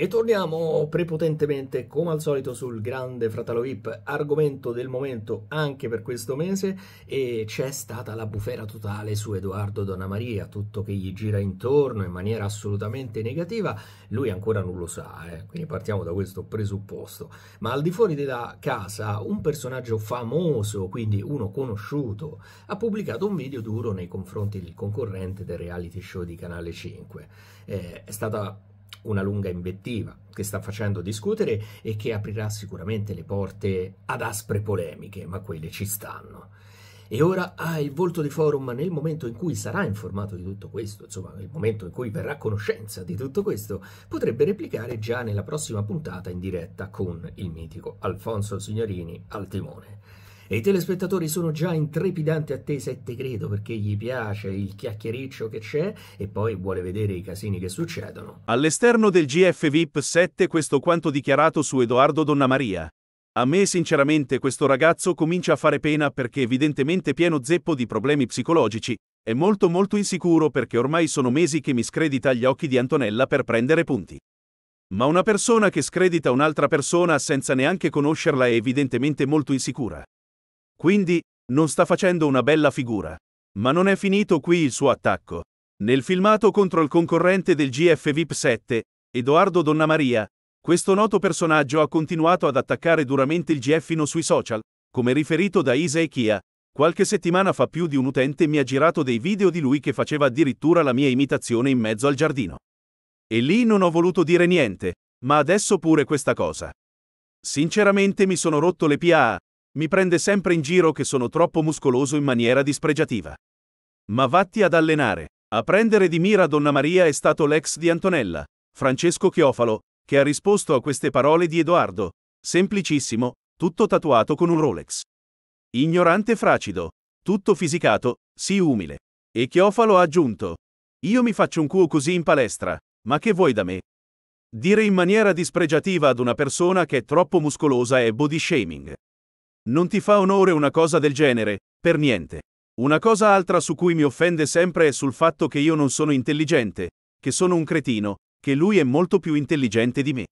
E torniamo prepotentemente, come al solito, sul grande Fratello VIP, argomento del momento anche per questo mese, e c'è stata la bufera totale su Edoardo Donnamaria, tutto che gli gira intorno in maniera assolutamente negativa, lui ancora non lo sa, eh? quindi partiamo da questo presupposto. Ma al di fuori della casa, un personaggio famoso, quindi uno conosciuto, ha pubblicato un video duro nei confronti del concorrente del reality show di Canale 5. Eh, è stata una lunga invettiva che sta facendo discutere e che aprirà sicuramente le porte ad aspre polemiche, ma quelle ci stanno. E ora ha ah, il volto di forum nel momento in cui sarà informato di tutto questo, insomma nel momento in cui verrà a conoscenza di tutto questo, potrebbe replicare già nella prossima puntata in diretta con il mitico Alfonso Signorini al timone. E i telespettatori sono già in trepidante attesa e te credo perché gli piace il chiacchiericcio che c'è e poi vuole vedere i casini che succedono. All'esterno del GF VIP 7 questo quanto dichiarato su Edoardo Donnamaria. A me sinceramente questo ragazzo comincia a fare pena perché evidentemente pieno zeppo di problemi psicologici, è molto molto insicuro perché ormai sono mesi che mi scredita agli occhi di Antonella per prendere punti. Ma una persona che scredita un'altra persona senza neanche conoscerla è evidentemente molto insicura. Quindi, non sta facendo una bella figura. Ma non è finito qui il suo attacco. Nel filmato contro il concorrente del GF VIP 7, Edoardo Donnamaria, questo noto personaggio ha continuato ad attaccare duramente il GFino sui social, come riferito da Isa e Kia. Qualche settimana fa più di un utente mi ha girato dei video di lui che faceva addirittura la mia imitazione in mezzo al giardino. E lì non ho voluto dire niente, ma adesso pure questa cosa. Sinceramente mi sono rotto le PA, mi prende sempre in giro che sono troppo muscoloso in maniera dispregiativa. Ma vatti ad allenare. A prendere di mira Donna Maria è stato l'ex di Antonella, Francesco Chiofalo, che ha risposto a queste parole di Edoardo. Semplicissimo, tutto tatuato con un Rolex. Ignorante fracido, tutto fisicato, sì umile. E Chiofalo ha aggiunto. Io mi faccio un cuo così in palestra, ma che vuoi da me? Dire in maniera dispregiativa ad una persona che è troppo muscolosa è body shaming. Non ti fa onore una cosa del genere, per niente. Una cosa altra su cui mi offende sempre è sul fatto che io non sono intelligente, che sono un cretino, che lui è molto più intelligente di me.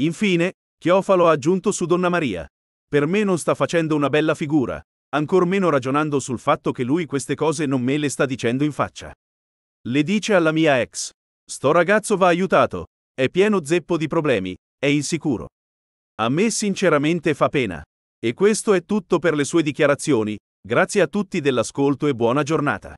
Infine, Chiofalo ha aggiunto su Donna Maria. Per me non sta facendo una bella figura, ancor meno ragionando sul fatto che lui queste cose non me le sta dicendo in faccia. Le dice alla mia ex. Sto ragazzo va aiutato, è pieno zeppo di problemi, è insicuro. A me sinceramente fa pena. E questo è tutto per le sue dichiarazioni, grazie a tutti dell'ascolto e buona giornata.